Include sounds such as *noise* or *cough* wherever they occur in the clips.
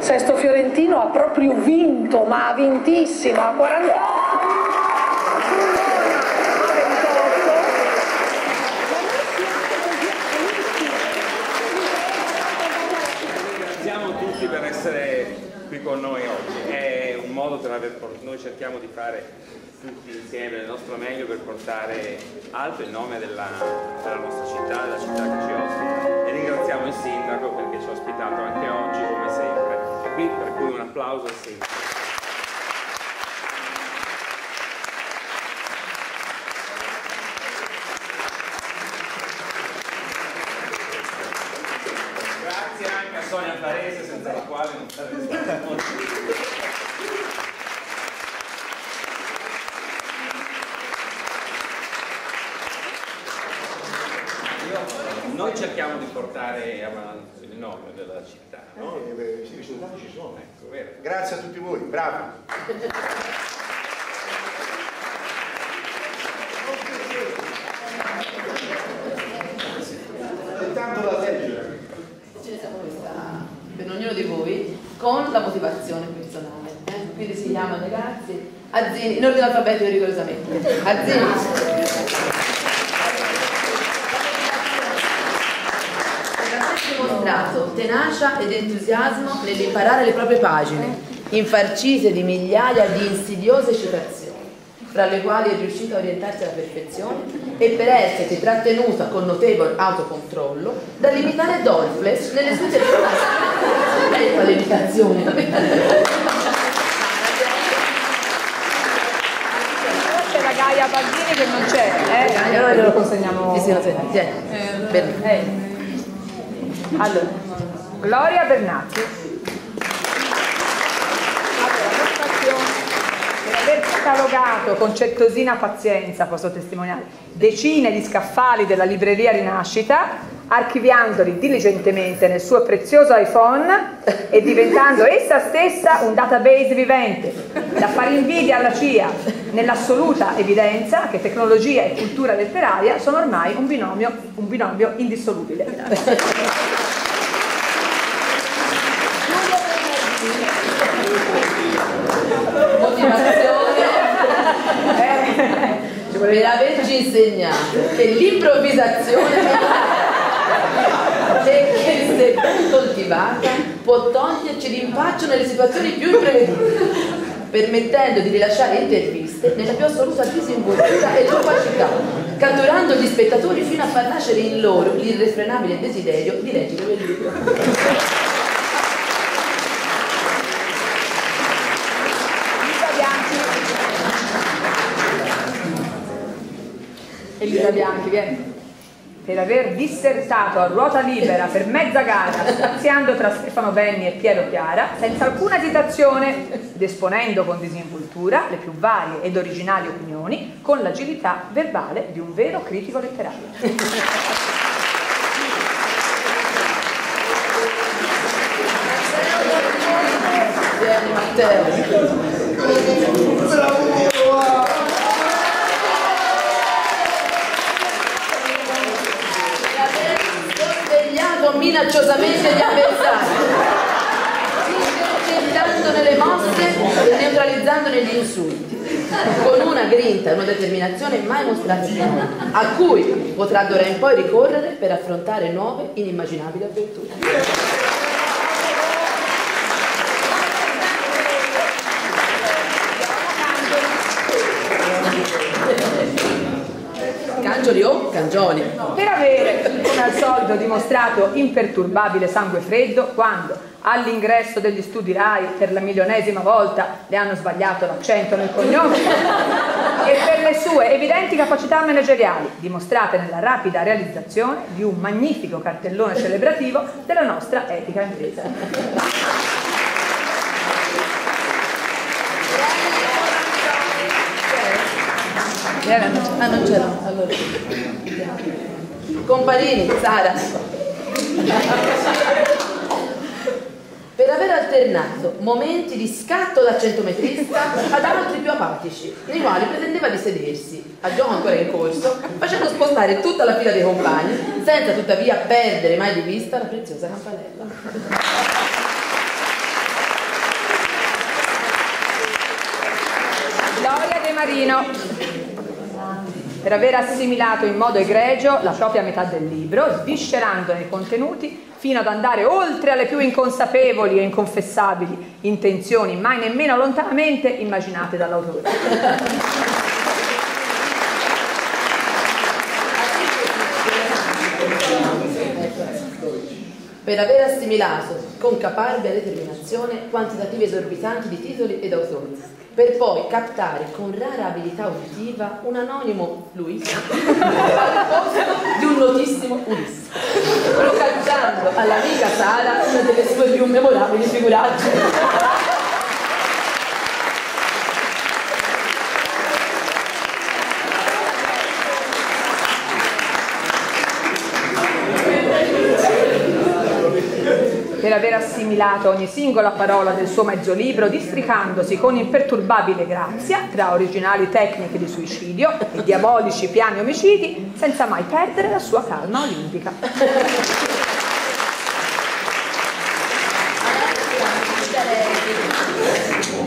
Sesto Fiorentino ha proprio vinto, ma ha vintissimo, a 40 Ringraziamo tutti per essere qui con noi oggi, è un modo per aver, noi cerchiamo di fare tutti insieme il nostro meglio per portare alto il nome della, della nostra città, della città che ci ospita. E ringraziamo il sindaco perché ci ha ospitato anche oggi come sempre. Qui per cui un applauso al sindaco. Grazie anche a Sonia Farese senza la quale non sarebbe stato possibile. Noi cerchiamo di portare avanti nome della città, no? Eh, sì, i risultati ci sono. Ecco, vero? Grazie a tutti voi, bravi. Leggere. Ce ne siamo questa per ognuno di voi con la motivazione personale. eh. Quindi si chiamano ragazzi Azzini, in ordine alfabetico rigorosamente. Azzini. Ha dimostrato tenacia ed entusiasmo nell'imparare le proprie pagine, infarcite di migliaia di insidiose citazioni fra le quali è riuscito a orientarsi alla perfezione e per essersi trattenuta con notevole autocontrollo da limitare Dolfles nelle sue telefonate. Ecco *laughs* la Gaia Baldini che non c'è, eh? Allora glielo consegniamo. Sì, sì, sì. Bene. Eh. Allora, Gloria Bernacchi. Per aver catalogato con certosina pazienza, posso testimoniare, decine di scaffali della libreria Rinascita, archiviandoli diligentemente nel suo prezioso iPhone e diventando essa stessa un database vivente, da fare invidia alla CIA, nell'assoluta evidenza che tecnologia e cultura letteraria sono ormai un binomio, un binomio indissolubile. Motivazione per averci insegnato che l'improvvisazione e che se ben coltivata può toglierci l'impaccio nelle situazioni più imprevedibili permettendo di rilasciare interviste nella più assoluta disinvoltura e opacità catturando gli spettatori fino a far nascere in loro l'irrefrenabile desiderio di leggere quel libro Elisa Bianchi. Elisa Bianchi, vieni. Per aver dissertato a ruota libera per mezza gara, spaziando tra Stefano Benni e Piero Chiara, senza alcuna esitazione, esponendo con disinvoltura le più varie ed originali opinioni, con l'agilità verbale di un vero critico letterario. Matteo per aver sorvegliato minacciosamente gli avversari, intercettandone le mosse e neutralizzandone gli insulti, grinta e una determinazione mai mostrate finora, a cui potrà d'ora in poi ricorrere per affrontare nuove inimmaginabili avventure. Cangioli o Cangioli? Per avere, come al solito, dimostrato imperturbabile sangue freddo quando all'ingresso degli studi RAI per la milionesima volta le hanno sbagliato l'accento nel cognome e per le sue evidenti capacità manageriali dimostrate nella rapida realizzazione di un magnifico cartellone celebrativo della nostra etica impresa. Ah, non c'era. Allora. Comparini, Sara aver alternato momenti di scatto da centometrista ad altri più apatici, nei quali pretendeva di sedersi, a gioco ancora in corso, facendo spostare tutta la fila dei compagni, senza tuttavia perdere mai di vista la preziosa campanella. Gloria De Marino per aver assimilato in modo egregio la propria metà del libro, sviscerandone i contenuti fino ad andare oltre alle più inconsapevoli e inconfessabili intenzioni mai nemmeno lontanamente immaginate dall'autore. per aver assimilato con caparbia determinazione quantitativi esorbitanti di titoli ed autori, per poi captare con rara abilità uditiva un anonimo Luis *laughs* al posto di un notissimo Ulisse, procacciando all'amica Sara una delle sue più memorabili figuraggini. Aver assimilato ogni singola parola del suo mezzo libro, districandosi con imperturbabile grazia tra originali tecniche di suicidio e diabolici piani omicidi, senza mai perdere la sua calma olimpica.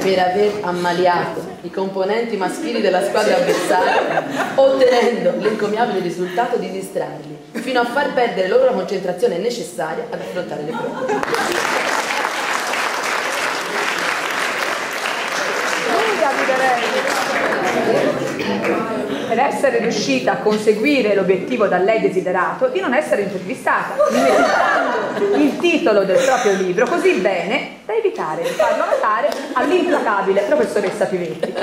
Per aver ammaliato i componenti maschili della squadra avversaria, ottenendo l'encomiabile risultato di distrarli, fino a far perdere loro la concentrazione necessaria ad affrontare le prove. Per essere riuscita a conseguire l'obiettivo da lei desiderato di non essere intervistata, dimenticando il titolo del proprio libro così bene da evitare di farlo notare all'implacabile professoressa Pivetti.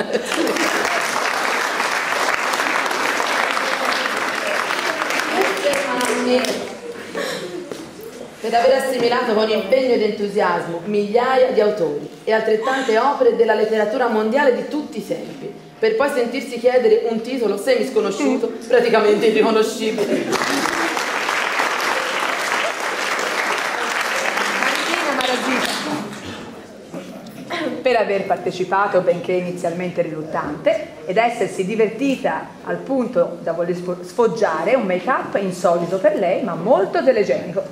per aver assimilato con impegno ed entusiasmo migliaia di autori e altrettante opere della letteratura mondiale di tutti i tempi, per poi sentirsi chiedere un titolo semi sconosciuto, praticamente irriconoscibile. per aver partecipato, benché inizialmente riluttante, ed essersi divertita al punto da voler sfoggiare un make-up insolito per lei, ma molto telegenico.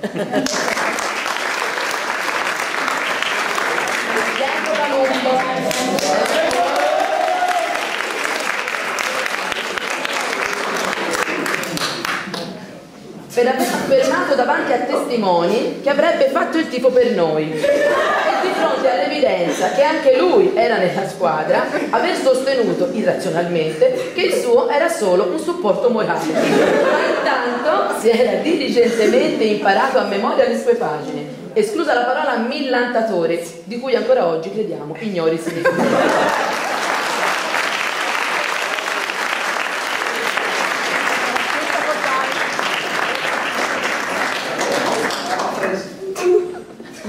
Per aver affermato davanti a testimoni che avrebbe fatto il tipo per noi. E di fronte all'evidenza che anche lui era nella squadra aver sostenuto irrazionalmente che il suo era solo un supporto morale. Ma intanto si era diligentemente imparato a memoria le sue pagine. Esclusa la parola millantatore di cui ancora oggi crediamo ignori il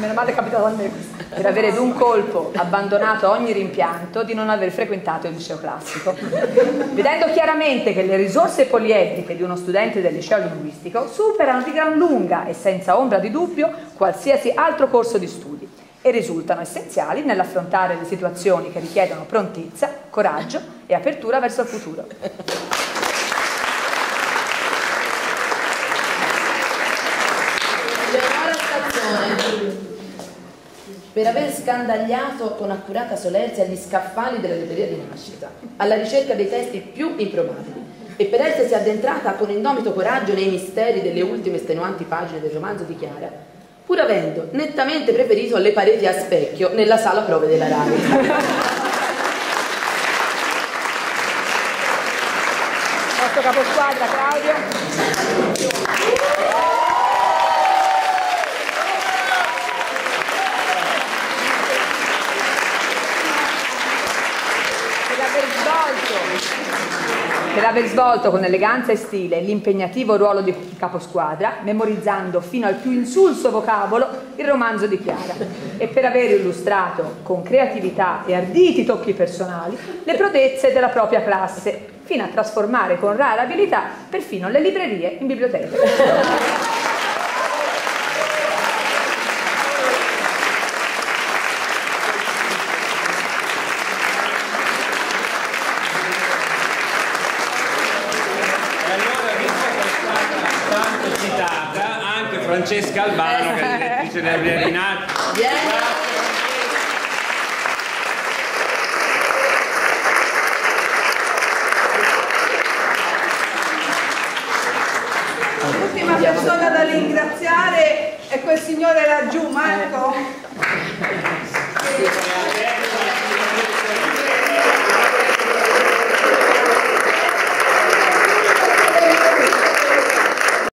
significato male è capitato a me per avere d'un colpo abbandonato ogni rimpianto di non aver frequentato il liceo classico. Vedendo chiaramente che le risorse poliedriche di uno studente del liceo linguistico superano di gran lunga e senza ombra di dubbio qualsiasi altro corso di studi e risultano essenziali nell'affrontare le situazioni che richiedono prontezza, coraggio e apertura verso il futuro. Per aver scandagliato con accurata solerzia gli scaffali della libreria di nascita, alla ricerca dei testi più improbabili, e per essersi addentrata con indomito coraggio nei misteri delle ultime estenuanti pagine del romanzo di Chiara, pur avendo nettamente preferito le pareti a specchio nella sala prove della RAI. Caposquadra Claudio. Per aver svolto con eleganza e stile l'impegnativo ruolo di caposquadra, memorizzando fino al più insulso vocabolo il romanzo di Chiara e per aver illustrato con creatività e arditi tocchi personali le prodezze della propria classe, fino a trasformare con rara abilità perfino le librerie in biblioteche. Francesca Albano, che è direttrice del Riarinati. Yeah. L'ultima persona da ringraziare è quel signore laggiù, Marco.